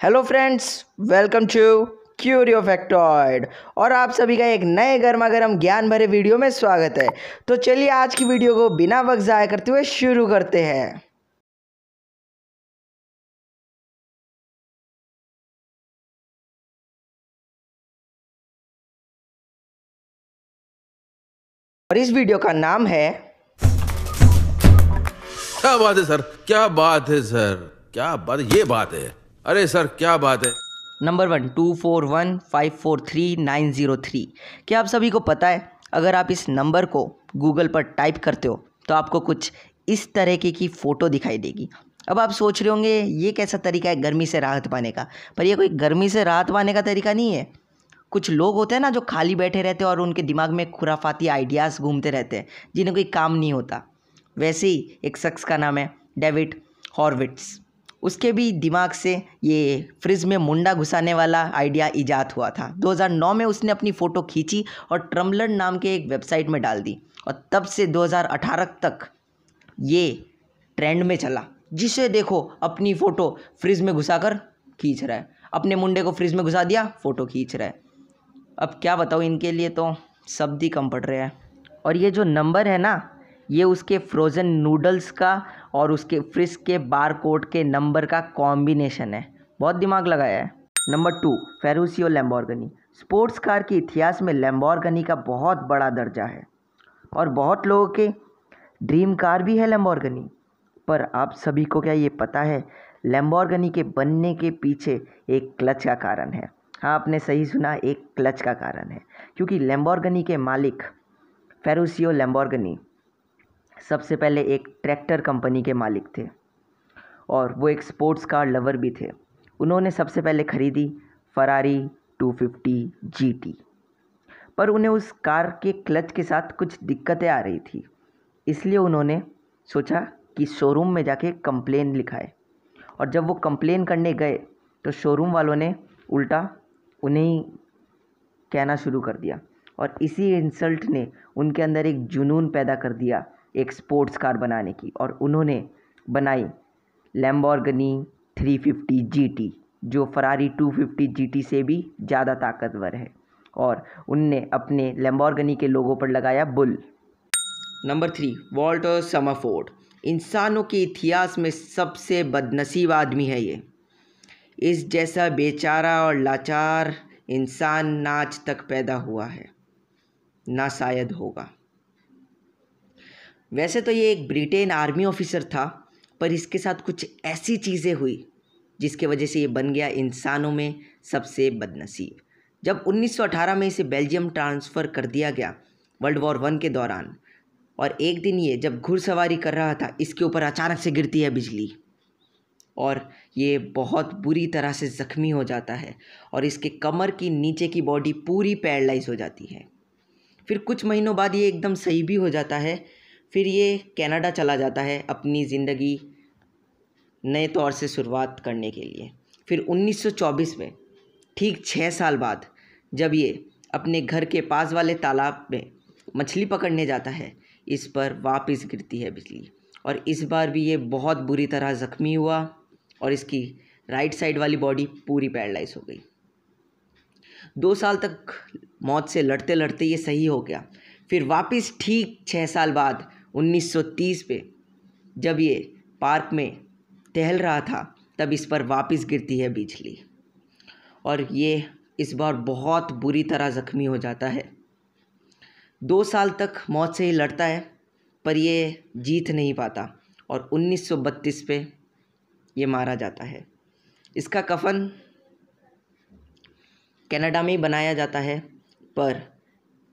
Hello friends, welcome to Curio Factoid और आप सभी का एक नए गर्मा गर्म ज्ञान भरे वीडियो में स्वागत है। तो चलिए आज की वीडियो को बिना वक्त ज़ाय करते हुए शुरू करते हैं। और इस वीडियो का नाम है क्या बात है, सर? क्या बात है, सर? क्या बात है? ये बात है। अरे सर, क्या बात है? Number one, two four one, five four three, nine zero three. क्या आप सभी को पता है, अगर आप इस नंबर को गूगल पर टाइप करते हो तो आपको कुछ इस तरीके की फ़ोटो दिखाई देगी। अब आप सोच रहे होंगे, ये कैसा तरीका है गर्मी से राहत पाने का? पर ये कोई गर्मी से राहत पाने का तरीका नहीं है। कुछ लोग होते हैं ना, जो खाली बैठे रहते हैं और उनके दिमाग में खुराफाती आइडियाज़ घूमते रहते हैं, जिन्हें कोई काम नहीं होता। वैसे ही एक शख्स का नाम है, डेविड हॉर्विट्स। उसके भी दिमाग से ये फ्रिज में मुंडा घुसाने वाला आइडिया ईजाद हुआ था। 2009 में उसने अपनी फ़ोटो खींची और ट्रम्बलर नाम के एक वेबसाइट में डाल दी और तब से 2018 तक ये ट्रेंड में चला, जिसे देखो अपनी फ़ोटो फ्रिज में घुसा कर खींच रहा है। अपने मुंडे को फ्रिज में घुसा दिया फ़ोटो खींच रहा है। अब क्या बताऊँ इनके लिए तो शब्द ही कम पड़ रहे हैं। और ये जो नंबर है ना, ये उसके फ्रोज़न नूडल्स का और उसके फ्रिज के बार कोड के नंबर का कॉम्बिनेशन है। बहुत दिमाग लगाया है। Number two Ferruccio Lamborghini. Sports car के इतिहास में लैम्बोर्गनी का बहुत बड़ा दर्जा है और बहुत लोगों के ड्रीम कार भी है लैम्बोर्गनी। पर आप सभी को क्या ये पता है, लैम्बोर्गनी के बनने के पीछे एक क्लच का कारण है? हाँ आपने सही सुना, एक क्लच का कारण है। क्योंकि लैम्बोर्गनी के मालिक फेरूसियो लैम्बोर्गनी सबसे पहले एक ट्रैक्टर कंपनी के मालिक थे और वो एक स्पोर्ट्स कार लवर भी थे। उन्होंने सबसे पहले ख़रीदी फरारी 250 जीटी पर उन्हें उस कार के क्लच के साथ कुछ दिक्कतें आ रही थी। इसलिए उन्होंने सोचा कि शोरूम में जाके कंप्लेन लिखाए। और जब वो कंप्लेन करने गए तो शोरूम वालों ने उल्टा उन्हें कहना शुरू कर दिया। और इसी इंसल्ट ने उनके अंदर एक जुनून पैदा कर दिया एक स्पोर्ट्स कार बनाने की और उन्होंने बनाई लैम्बोर्गनी 350 जीटी जो फरारी 250 जीटी से भी ज़्यादा ताकतवर है और उनने अपने लैम्बोर्गनी के लोगों पर लगाया bull. Number three Walter Summerford इंसानों के इतिहास में सबसे बदनसीब आदमी है ये। इस जैसा बेचारा और लाचार इंसान ना आज तक पैदा हुआ है, ना शायद होगा। वैसे तो ये एक ब्रिटेन आर्मी ऑफिसर था, पर इसके साथ कुछ ऐसी चीज़ें हुई, जिसके वजह से ये बन गया इंसानों में सबसे बदनसीब। जब 1918 में इसे बेल्जियम ट्रांसफ़र कर दिया गया, वर्ल्ड वॉर वन के दौरान, और एक दिन ये जब घुड़सवारी कर रहा था, इसके ऊपर अचानक से गिरती है बिजली, और ये बहुत बुरी तरह से ज़ख्मी हो जाता है, और इसके कमर की नीचे की बॉडी पूरी पैरलाइज हो जाती है। फिर कुछ महीनों बाद ये एकदम सही भी हो जाता है फिर ये कनाडा चला जाता है अपनी ज़िंदगी नए तौर से शुरुआत करने के लिए। फिर 1924 में, ठीक छः साल बाद, जब ये अपने घर के पास वाले तालाब में मछली पकड़ने जाता है, इस पर वापस गिरती है बिजली। और इस बार भी ये बहुत बुरी तरह ज़ख्मी हुआ और इसकी राइट साइड वाली बॉडी पूरी पैरलाइज हो गई। दो साल तक मौत से लड़ते लड़ते ये सही हो गया। फिर वापस, ठीक छः साल बाद 1930 पे जब ये पार्क में टहल रहा था, तब इस पर वापस गिरती है बिजली। और ये इस बार बहुत बुरी तरह ज़ख्मी हो जाता है। दो साल तक मौत से ही लड़ता है, पर ये जीत नहीं पाता और 1932 पे ये मारा जाता है। इसका कफन कनाडा में बनाया जाता है, पर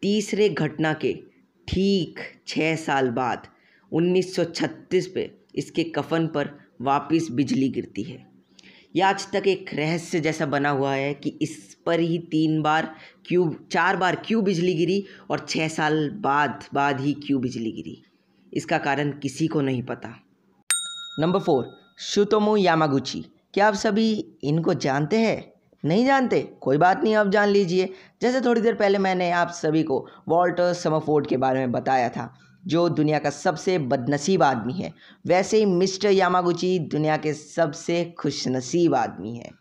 तीसरे घटना के ठीक छः साल बाद 1936 पे इसके कफन पर वापस बिजली गिरती है। यह आज तक एक रहस्य जैसा बना हुआ है कि इस पर ही तीन बार क्यों चार बार क्यों बिजली गिरी और छः साल बाद बाद ही क्यों बिजली गिरी। इसका कारण किसी को नहीं पता। Number four, Tsutomu Yamaguchi. क्या आप सभी इनको जानते हैं? नहीं जानते? कोई बात नहीं, आप जान लीजिए। जैसे थोड़ी देर पहले मैंने आप सभी को वॉल्टर समफोर्ड के बारे में बताया था, जो दुनिया का सबसे बदनसीब आदमी है। वैसे ही मिस्टर यामागुची दुनिया के सबसे खुशनसीब आदमी है।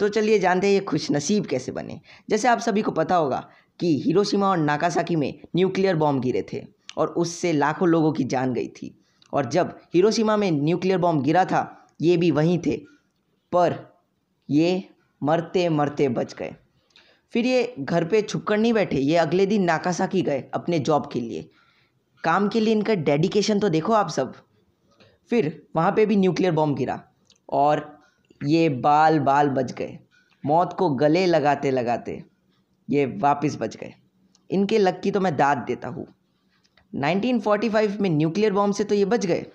तो चलिए जानते हैं ये खुशनसीब कैसे बने। जैसे आप सभी को पता होगा कि हिरोशिमा और नाकासाकी में न्यूक्लियर बॉम्ब गिरे थे और उससे लाखों लोगों की जान गई थी। और जब हिरोशिमा में न्यूक्लियर बॉम्ब गिरा था, ये भी वहीं थे। पर ये मरते मरते बच गए। फिर ये घर पे छुप कर नहीं बैठे, ये अगले दिन नाकासाकी गए अपने जॉब के लिए। काम के लिए इनका डेडिकेशन तो देखो आप सब। फिर वहाँ पे भी न्यूक्लियर बॉम्ब गिरा और ये बाल बाल बच गए। मौत को गले लगाते लगाते ये वापस बच गए। इनके लक की तो मैं दाद देता हूँ। 1945 में न्यूक्लियर बॉम्ब से तो ये बच गए।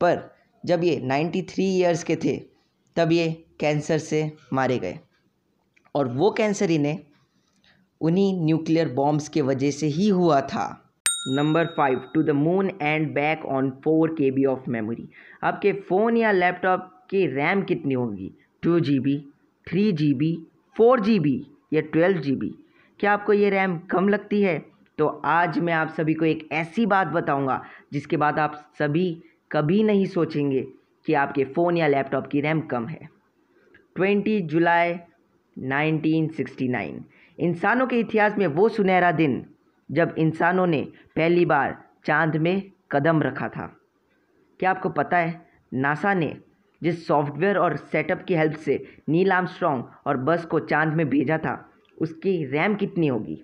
पर जब ये 93 इयर्स के थे तब ये कैंसर से मारे गए। और वो कैंसर इन्हें उन्हीं न्यूक्लियर बॉम्ब्स के वजह से ही हुआ था। Number five, to the moon and back on four K B of memory. आपके फ़ोन या लैपटॉप की रैम कितनी होगी? Two G B three G B four G B या ट्वेल्व जी बी क्या आपको ये रैम कम लगती है? तो आज मैं आप सभी को एक ऐसी बात बताऊँगा जिसके बाद आप सभी कभी नहीं सोचेंगे। कि आपके फ़ोन या लैपटॉप की रैम कम है। ट्वेंटी जुलाई 1969 इंसानों के इतिहास में वो सुनहरा दिन, जब इंसानों ने पहली बार चाँद में कदम रखा था। क्या आपको पता है, नासा ने जिस सॉफ्टवेयर और सेटअप की हेल्प से नील आर्मस्ट्रॉन्ग और बस को चाँद में भेजा था, उसकी रैम कितनी होगी?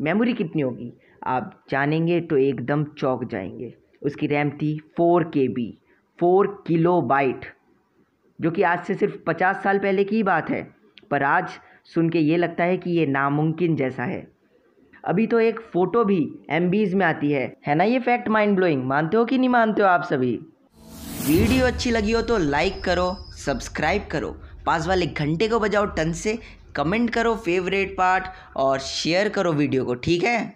मेमोरी कितनी होगी? आप जानेंगे तो एकदम चौक जाएँगे। उसकी रैम थी four K B four kilo byte जो कि आज से सिर्फ़ पचास साल पहले की बात है, पर आज सुन के ये लगता है कि ये नामुमकिन जैसा है। अभी तो एक फ़ोटो भी एम में आती है। है ना ये फैक्ट माइंड ब्लोइंग मानते हो कि नहीं मानते हो आप सभी? वीडियो अच्छी लगी हो तो लाइक करो सब्सक्राइब करो, पास वाले घंटे को बजाओ टन से कमेंट करो फेवरेट पार्ट और शेयर करो वीडियो को, ठीक है?